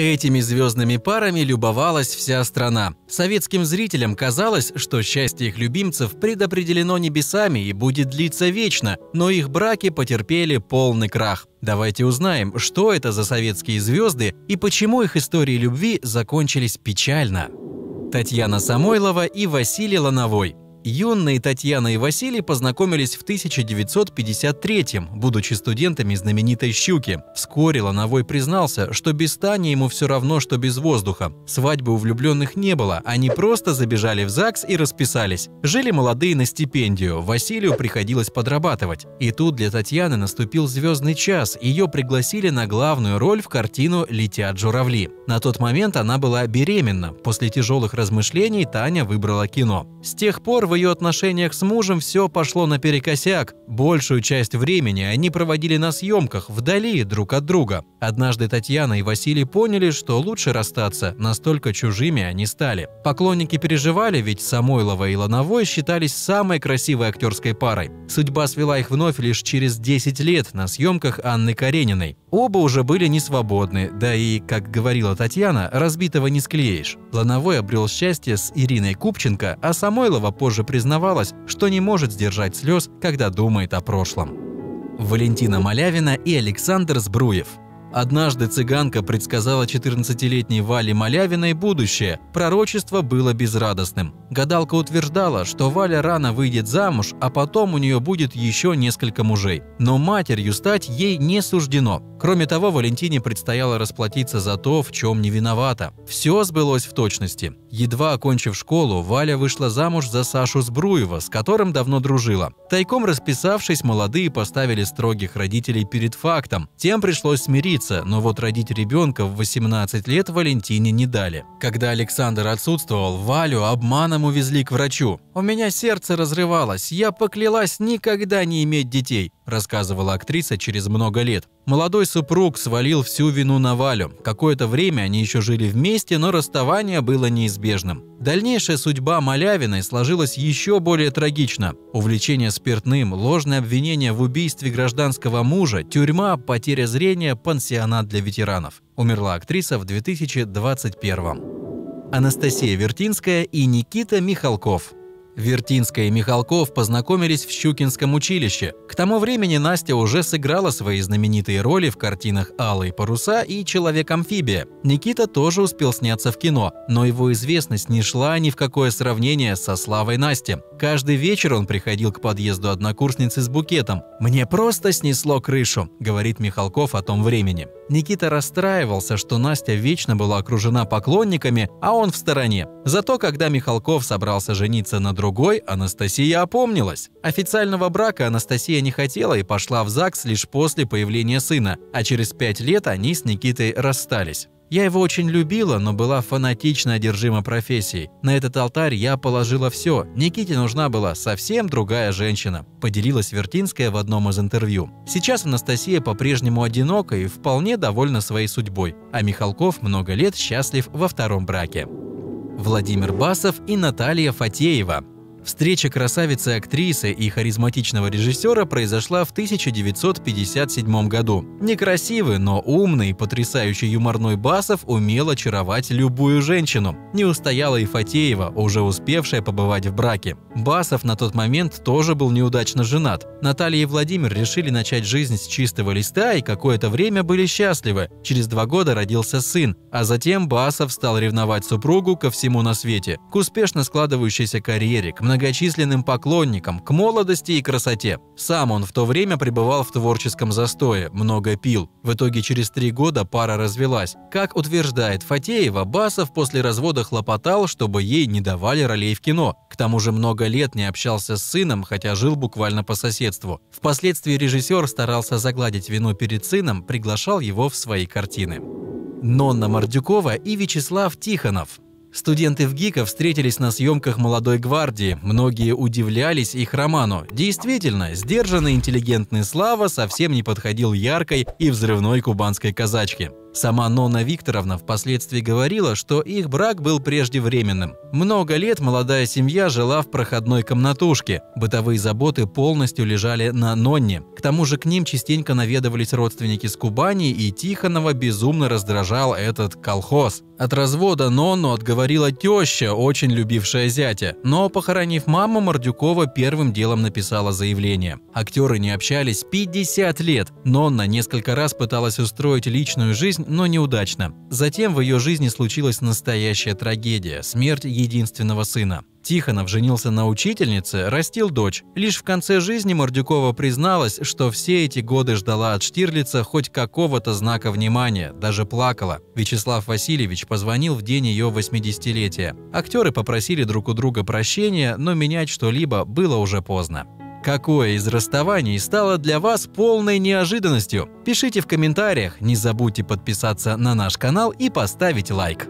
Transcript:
Этими звездными парами любовалась вся страна. Советским зрителям казалось, что счастье их любимцев предопределено небесами и будет длиться вечно, но их браки потерпели полный крах. Давайте узнаем, что это за советские звезды и почему их истории любви закончились печально. Татьяна Самойлова и Василий Лановой – Юные Татьяна и Василий познакомились в 1953-м, будучи студентами знаменитой «Щуки». Вскоре Лановой признался, что без Тани ему все равно, что без воздуха. Свадьбы у влюбленных не было, они просто забежали в ЗАГС и расписались. Жили молодые на стипендию, Василию приходилось подрабатывать. И тут для Татьяны наступил звездный час, ее пригласили на главную роль в картину «Летят журавли». На тот момент она была беременна. После тяжелых размышлений Таня выбрала кино. С тех пор в ее отношениях с мужем все пошло наперекосяк. Большую часть времени они проводили на съемках, вдали друг от друга. Однажды Татьяна и Василий поняли, что лучше расстаться, настолько чужими они стали. Поклонники переживали, ведь Самойлова и Лановой считались самой красивой актерской парой. Судьба свела их вновь лишь через 10 лет на съемках Анны Карениной. Оба уже были не свободны, да и, как говорила Татьяна, разбитого не склеишь. Лановой обрел счастье с Ириной Купченко, а Самойлова позже признавалась, что не может сдержать слез, когда думает о прошлом. Валентина Малявина и Александр Сбруев – Однажды цыганка предсказала 14-летней Вале Малявиной будущее. Пророчество было безрадостным. Гадалка утверждала, что Валя рано выйдет замуж, а потом у нее будет еще несколько мужей. Но матерью стать ей не суждено. Кроме того, Валентине предстояло расплатиться за то, в чем не виновата. Все сбылось в точности. Едва окончив школу, Валя вышла замуж за Сашу Сбруева, с которым давно дружила. Тайком расписавшись, молодые поставили строгих родителей перед фактом. Тем пришлось смириться жениться, но вот родить ребенка в 18 лет Валентине не дали. Когда Александр отсутствовал, Валю обманом увезли к врачу. «У меня сердце разрывалось, я поклялась никогда не иметь детей», рассказывала актриса через много лет. Молодой супруг свалил всю вину на Валю. Какое-то время они еще жили вместе, но расставание было неизбежным. Дальнейшая судьба Малявиной сложилась еще более трагично. Увлечение спиртным, ложное обвинение в убийстве гражданского мужа, тюрьма, потеря зрения, пансионат для ветеранов. Умерла актриса в 2021 Анастасия Вертинская и Никита Михалков – Вертинская и Михалков познакомились в Щукинском училище. К тому времени Настя уже сыграла свои знаменитые роли в картинах «Алые паруса» и «Человек-амфибия». Никита тоже успел сняться в кино, но его известность не шла ни в какое сравнение со славой Насти. Каждый вечер он приходил к подъезду однокурсницы с букетом. «Мне просто снесло крышу», — говорит Михалков о том времени. Никита расстраивался, что Настя вечно была окружена поклонниками, а он в стороне. Зато когда Михалков собрался жениться на другой, Анастасия опомнилась. Официального брака Анастасия не хотела и пошла в ЗАГС лишь после появления сына, а через пять лет они с Никитой расстались. Я его очень любила, но была фанатично одержима профессией. На этот алтарь я положила все. Никите нужна была совсем другая женщина», – поделилась Вертинская в одном из интервью. Сейчас Анастасия по-прежнему одинока и вполне довольна своей судьбой, а Михалков много лет счастлив во втором браке. Владимир Басов и Наталья Фатеева – Встреча красавицы-актрисы и харизматичного режиссера произошла в 1957 году. Некрасивый, но умный, потрясающий юморной Басов умел очаровать любую женщину. Не устояла и Фатеева, уже успевшая побывать в браке. Басов на тот момент тоже был неудачно женат. Наталья и Владимир решили начать жизнь с чистого листа и какое-то время были счастливы. Через два года родился сын, а затем Басов стал ревновать супругу ко всему на свете, к успешно складывающейся карьере, к многочисленным поклонникам, к молодости и красоте. Сам он в то время пребывал в творческом застое, много пил. В итоге через три года пара развелась. Как утверждает Фатеева, Басов после развода хлопотал, чтобы ей не давали ролей в кино. К тому же много лет не общался с сыном, хотя жил буквально по соседству. Впоследствии режиссер старался загладить вину перед сыном, приглашал его в свои картины. Нонна Мордюкова и Вячеслав Тихонов – Студенты в ГИКа встретились на съемках «Молодой гвардии». Многие удивлялись их роману. Действительно, сдержанный интеллигентный Слава совсем не подходил яркой и взрывной кубанской казачке. Сама Нонна Викторовна впоследствии говорила, что их брак был преждевременным. Много лет молодая семья жила в проходной комнатушке. Бытовые заботы полностью лежали на Нонне. К тому же к ним частенько наведывались родственники с Кубани, и Тихонова безумно раздражал этот колхоз. От развода Нонну отговорила теща, очень любившая зятя. Но, похоронив маму, Мордюкова первым делом написала заявление. Актеры не общались 50 лет. Нонна несколько раз пыталась устроить личную жизнь, но неудачно. Затем в ее жизни случилась настоящая трагедия – смерть единственного сына. Тихонов женился на учительнице, растил дочь. Лишь в конце жизни Мордюкова призналась, что все эти годы ждала от Штирлица хоть какого-то знака внимания, даже плакала. Вячеслав Васильевич позвонил в день ее 80-летия. Актеры попросили друг у друга прощения, но менять что-либо было уже поздно. Какое из расставаний стало для вас полной неожиданностью? Пишите в комментариях, не забудьте подписаться на наш канал и поставить лайк.